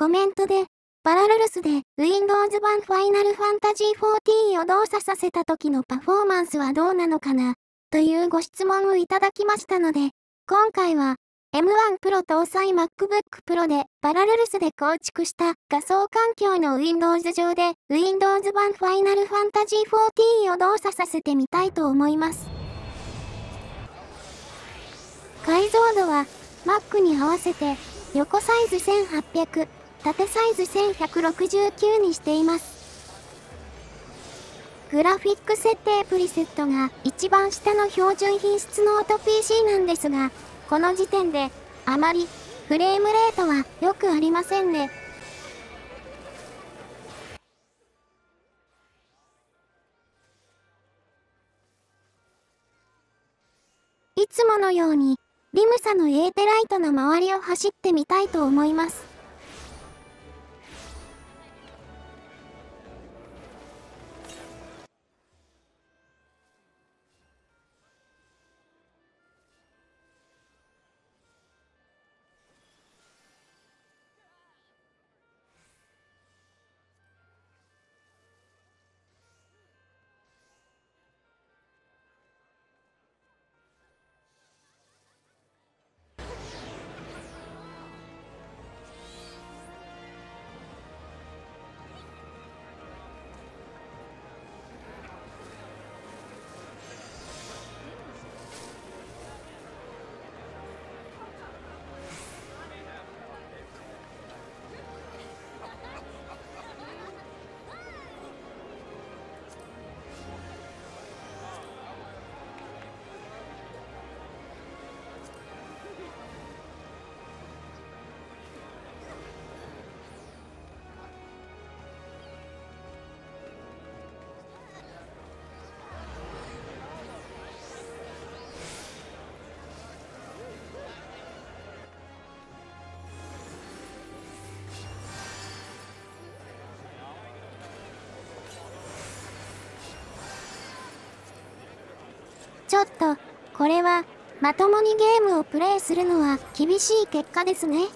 コメントで、パラルルスで Windows 版 Final Fantasy XIV を動作させた時のパフォーマンスはどうなのかなというご質問をいただきましたので、今回は M1 Pro 搭載 MacBook Pro でパラルルスで構築した画像環境の Windows 上で Windows 版 Final Fantasy XIV を動作させてみたいと思います。解像度は Mac に合わせて横サイズ1800、縦サイズ1169にしています。グラフィック設定プリセットが一番下の標準品質の音 PC なんですが、この時点であまりフレームレートは良くありませんね。いつものようにリムサのエーテライトの周りを走ってみたいと思います。ちょっと、これは、まともにゲームをプレイするのは厳しい結果ですね。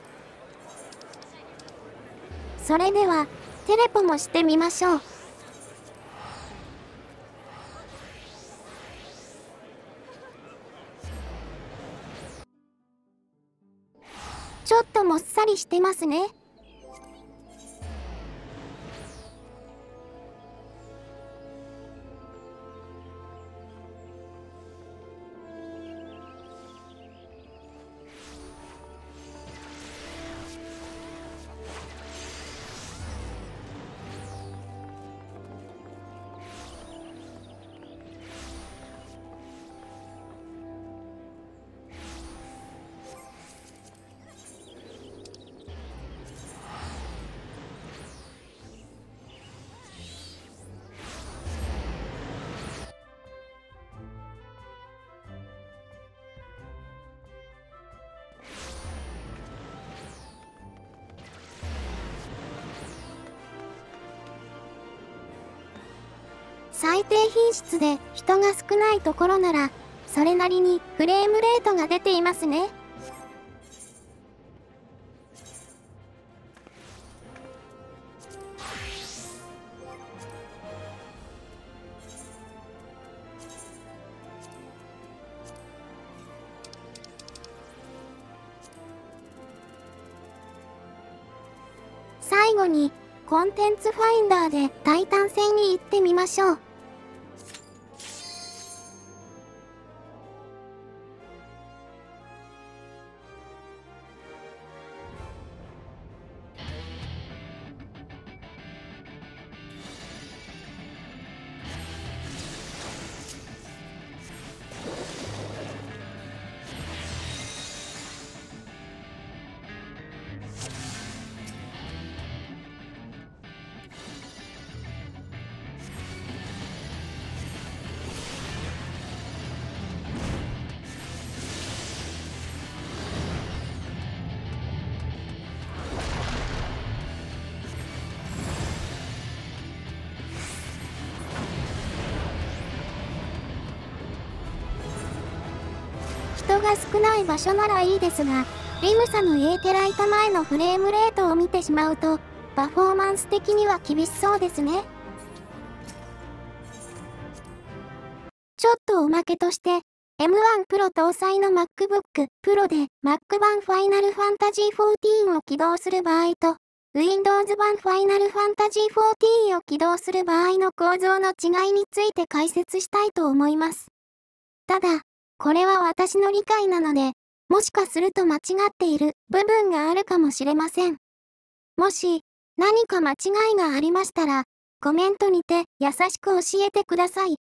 それでは、テレポもしてみましょう。ちょっともっさりしてますね。最低品質で人が少ないところなら、それなりにフレームレートが出ていますね。最後にコンテンツファインダーでタイタン戦に行ってみましょう。が少ない場所ならいいですが、リムサのエーテライト前のフレームレートを見てしまうと、パフォーマンス的には厳しそうですね。ちょっとおまけとして、M1 Pro 搭載の MacBook Pro で Mac 版 Final Fantasy 14を起動する場合と、Windows 版 Final Fantasy 14を起動する場合の構造の違いについて解説したいと思います。ただ、これは私の理解なので、もしかすると間違っている部分があるかもしれません。もし、何か間違いがありましたら、コメントにて優しく教えてください。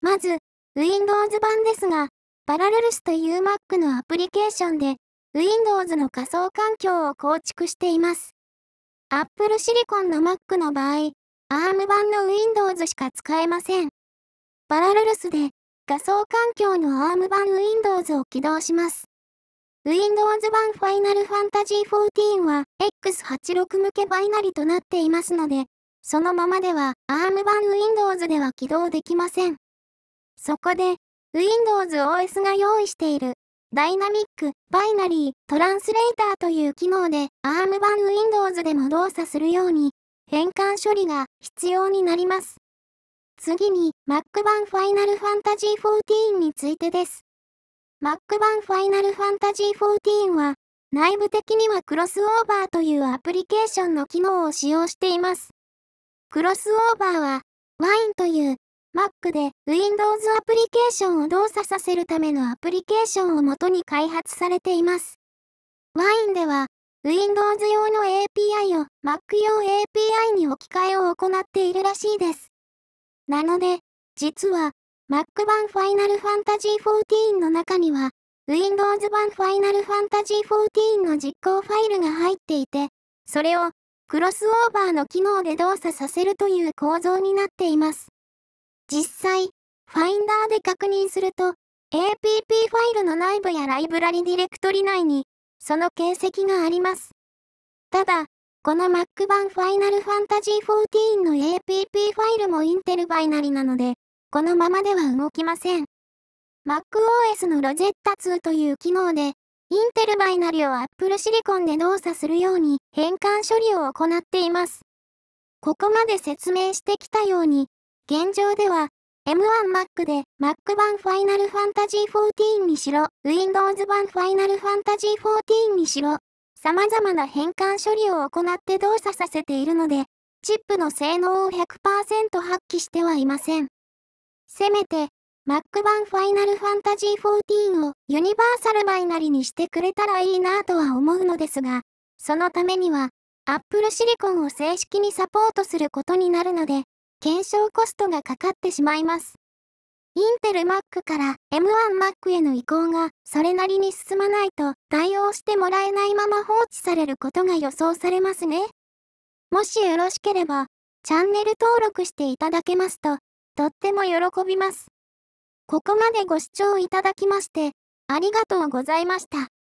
まず、Windows 版ですが、パラレルスという Mac のアプリケーションで、Windows の仮想環境を構築しています。Apple Silicon の Mac の場合、ARM 版の Windows しか使えません。パラレルスで仮想環境の ARM 版 Windows を起動します。Windows 版 Final Fantasy 14は X86 向けバイナリとなっていますので、そのままでは ARM 版 Windows では起動できません。そこで、Windows OS が用意しているダイナミック、バイナリー、トランスレーターという機能で ARM 版 Windows でも動作するように変換処理が必要になります。次に Mac 版 Final Fantasy 14についてです。Mac 版 Final Fantasy 14は内部的にはクロスオーバーというアプリケーションの機能を使用しています。クロスオーバーは Wine という Mac で Windows アプリケーションを動作させるためのアプリケーションを元に開発されています。Wine では Windows 用の API を Mac 用 API に置き換えを行っているらしいです。なので、実は、Mac 版 Final Fantasy 14の中には、Windows 版 Final Fantasy 14の実行ファイルが入っていて、それをクロスオーバーの機能で動作させるという構造になっています。実際、ファインダーで確認すると、APP ファイルの内部やライブラリディレクトリ内に、その形跡があります。ただ、この Mac 版 Final Fantasy 14の APP ファイルもインテルバイナリなので、このままでは動きません。MacOS のロジェッタ2という機能で、インテルバイナリを Apple Silicon で動作するように変換処理を行っています。ここまで説明してきたように、現状では M1Mac で Mac 版 Final Fantasy 14にしろ、Windows 版 Final Fantasy 14にしろ、様々な変換処理を行って動作させているので、チップの性能を100%発揮してはいません。せめて、Mac 版 Final Fantasy 14をユニバーサルバイナリにしてくれたらいいなぁとは思うのですが、そのためには、Apple Silicon を正式にサポートすることになるので、検証コストがかかってしまいます。インテル Mac から M1Mac への移行がそれなりに進まないと対応してもらえないまま放置されることが予想されますね。もしよろしければ、チャンネル登録していただけますと、とっても喜びます。ここまでご視聴いただきまして、ありがとうございました。